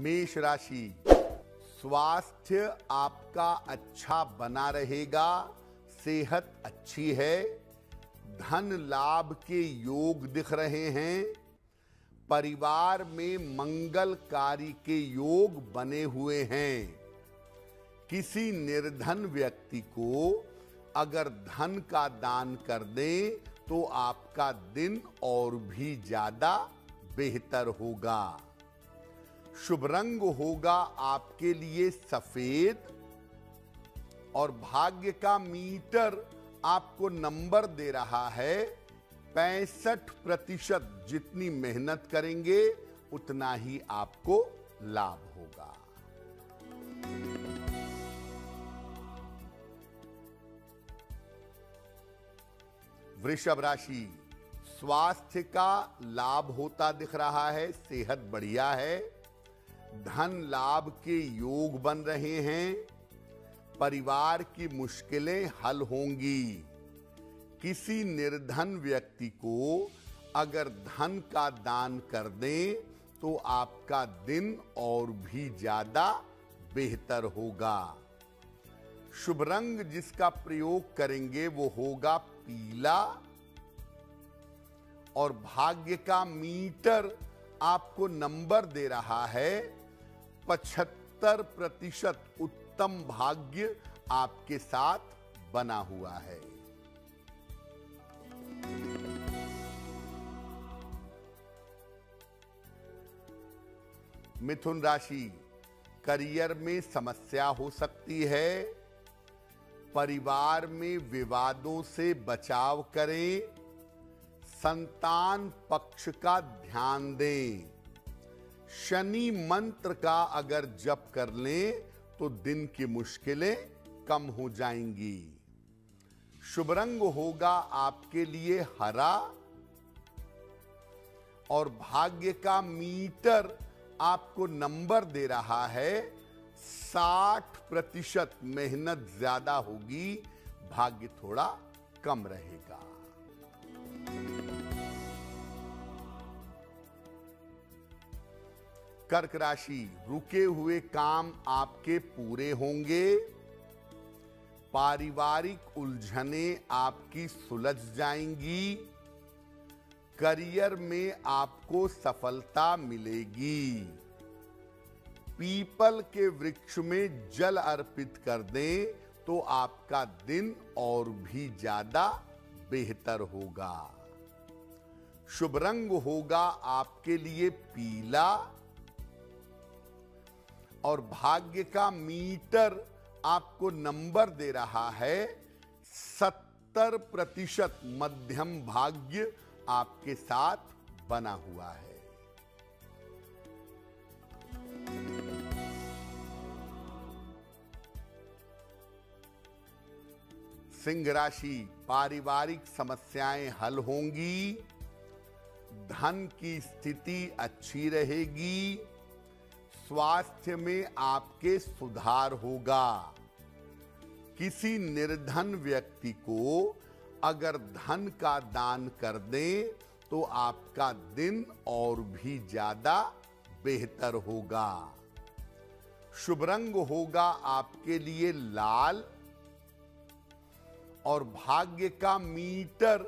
मेष राशि, स्वास्थ्य आपका अच्छा बना रहेगा, सेहत अच्छी है, धन लाभ के योग दिख रहे हैं, परिवार में मंगलकारी के योग बने हुए हैं। किसी निर्धन व्यक्ति को अगर धन का दान कर दें तो आपका दिन और भी ज़्यादा बेहतर होगा। शुभ रंग होगा आपके लिए सफ़ेद, और भाग्य का मीटर आपको नंबर दे रहा है। पैंसठ प्रतिशत जितनी मेहनत करेंगे, उतना ही आपको लाभ होगा। वृषभ राशि, स्वास्थ्य का लाभ होता दिख रहा है, सेहत बढ़िया है। धन लाभ के योग बन रहे हैं। परिवार की मुश्किलें हल होंगी। किसी निर्धन व्यक्ति को अगर धन का दान कर दें तो आपका दिन और भी ज़्यादा बेहतर होगा। शुभ रंग जिसका प्रयोग करेंगे, वो होगा पीला। और भाग्य का मीटर आपको नंबर दे रहा है पचहत्तर प्रतिशत उत्तम भाग्य आपके साथ बना हुआ है। मिथुन राशि, करियर में समस्या हो सकती है। परिवार में विवादों से बचाव करें। संतान पक्ष का ध्यान दें। शनि मंत्र का अगर जप कर लें तो दिन की मुश्किलें कम हो जाएँगी। शुभ रंग होगा आपके लिए हरा, और भाग्य का मीटर आपको नंबर दे रहा है। साठ प्रतिशत मेहनत ज़्यादा होगी, भाग्य थोड़ा कम रहेगा। कर्क राशि, रुके हुए काम आपके पूरे होंगे। पारिवारिक उलझने आपकी सुलझ जाएँगी। करियर में आपको सफलता मिलेगी। पीपल के वृक्ष में जल अर्पित कर दें तो आपका दिन और भी ज़्यादा बेहतर होगा। शुभ रंग होगा आपके लिए पीला और भाग्य का मीटर आपको नंबर दे रहा है, सत्तर प्रतिशत मध्यम भाग्य आपके साथ बना हुआ है। सिंह राशि, पारिवारिक समस्याएँ हल होंगी, धन की स्थिति अच्छी रहेगी स्वास्थ्य में आपके सुधार होगा। किसी निर्धन व्यक्ति को अगर धन का दान कर दें तो आपका दिन और भी ज़्यादा बेहतर होगा। शुभ रंग होगा आपके लिए लाल और भाग्य का मीटर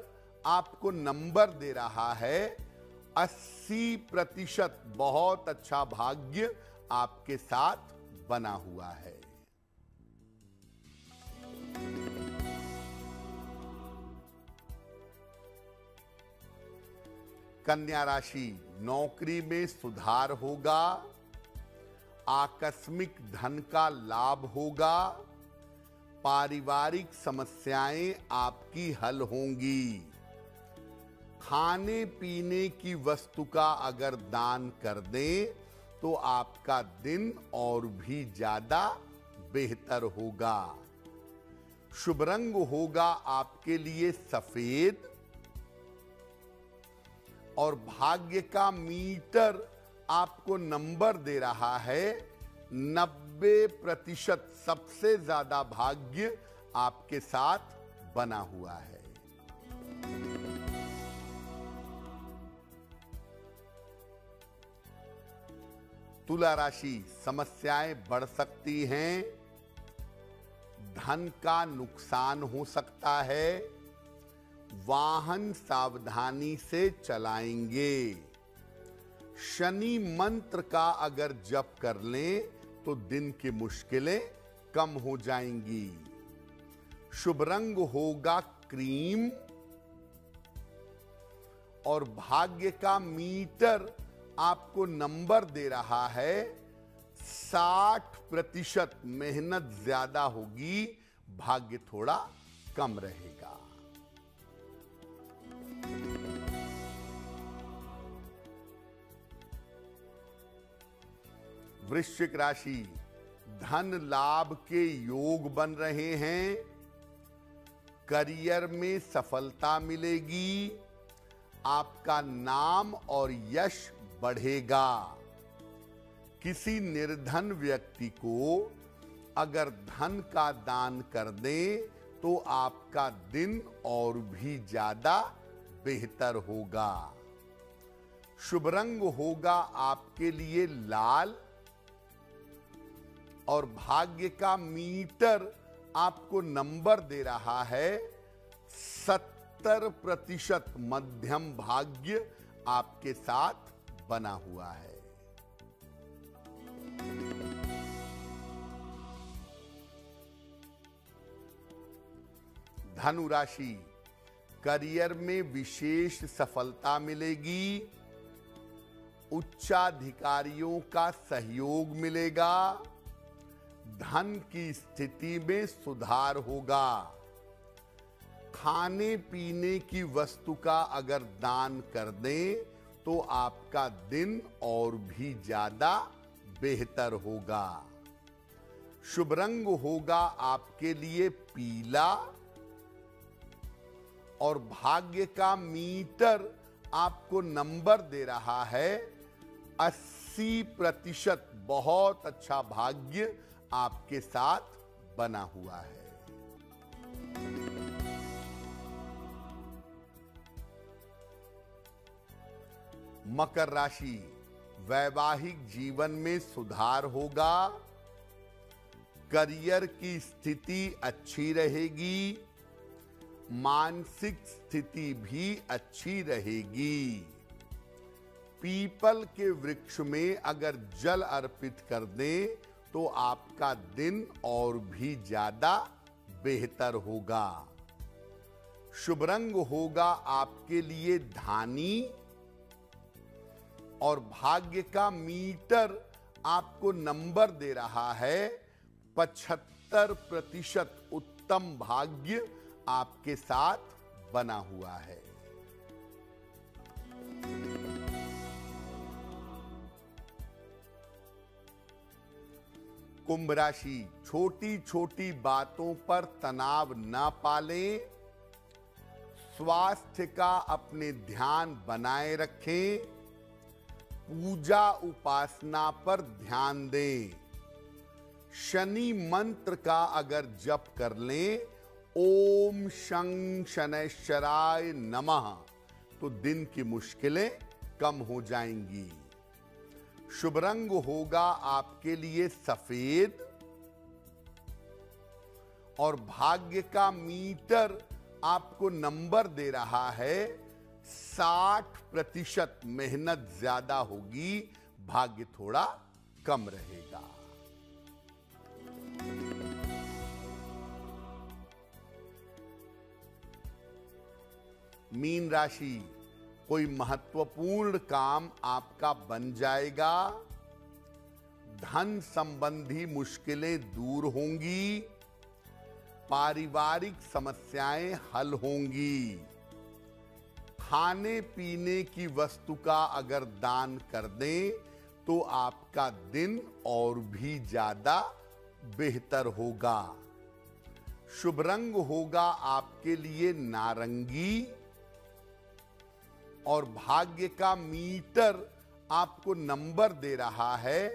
आपको नंबर दे रहा है। 80 प्रतिशत, बहुत अच्छा भाग्य। आपके साथ बना हुआ है। कन्या राशि, नौकरी में सुधार होगा, आकस्मिक धन का लाभ होगा, पारिवारिक समस्याएँ आपकी हल होंगी। खाने पीने की वस्तु का अगर दान कर दें तो आपका दिन और भी ज़्यादा बेहतर होगा। शुभ रंग होगा आपके लिए सफ़ेद और भाग्य का मीटर आपको नंबर दे रहा है। नब्बे प्रतिशत सबसे ज़्यादा भाग्य आपके साथ बना हुआ है। तुला राशि समस्याएँ बढ़ सकती हैं, धन का नुकसान हो सकता है, वाहन सावधानी से चलाएँगे। शनि मंत्र का अगर जप कर लें तो दिन की मुश्किलें कम हो जाएँगी। शुभ रंग होगा क्रीम, और भाग्य का मीटर आपको नंबर दे रहा है, साठ प्रतिशत मेहनत ज़्यादा होगी, भाग्य थोड़ा कम रहेगा। वृश्चिक राशि, धन लाभ के योग बन रहे हैं, करियर में सफलता मिलेगी, आपका नाम और यश बढ़ेगा। किसी निर्धन व्यक्ति को अगर धन का दान कर दें तो आपका दिन और भी ज़्यादा बेहतर होगा। शुभ रंग होगा आपके लिए लाल और भाग्य का मीटर आपको नंबर दे रहा है। सत्तर प्रतिशत मध्यम भाग्य आपके साथ बना हुआ है। धनु राशि करियर में विशेष सफलता मिलेगी। उच्चाधिकारियों का सहयोग मिलेगा। धन की स्थिति में सुधार होगा। खाने पीने की वस्तु का अगर दान कर दें तो आपका दिन और भी ज़्यादा बेहतर होगा। शुभ रंग होगा आपके लिए पीला और भाग्य का मीटर आपको नंबर दे रहा है। 80 प्रतिशत बहुत अच्छा भाग्य आपके साथ बना हुआ है। मकर राशि, वैवाहिक जीवन में सुधार होगा, करियर की स्थिति अच्छी रहेगी, मानसिक स्थिति भी अच्छी रहेगी। पीपल के वृक्ष में अगर जल अर्पित कर दें तो आपका दिन और भी ज़्यादा बेहतर होगा। शुभ रंग होगा आपके लिए, धानी और भाग्य का मीटर आपको नंबर दे रहा है। पचहत्तर प्रतिशत उत्तम भाग्य आपके साथ बना हुआ है। कुंभ राशि छोटी छोटी बातों पर तनाव न पालें। स्वास्थ्य का अपने ध्यान बनाए रखें। पूजा उपासना पर ध्यान दें। शनि मंत्र का अगर जप कर लें, ओम शं शनैश्वराय नमः तो दिन की मुश्किलें कम हो जाएँगी। शुभ रंग होगा आपके लिए सफ़ेद और भाग्य का मीटर आपको नंबर दे रहा है साठ प्रतिशत मेहनत ज़्यादा होगी, भाग्य थोड़ा कम रहेगा। मीन राशि, कोई महत्वपूर्ण काम आपका बन जाएगा। धन संबंधी मुश्किलें दूर होंगी, पारिवारिक समस्याएँ हल होंगी। खाने पीने की वस्तु का अगर दान कर दें तो आपका दिन और भी ज़्यादा बेहतर होगा। शुभ रंग होगा आपके लिए नारंगी और भाग्य का मीटर आपको नंबर दे रहा है।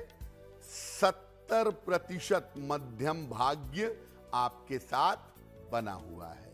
सत्तर प्रतिशत मध्यम भाग्य आपके साथ बना हुआ है।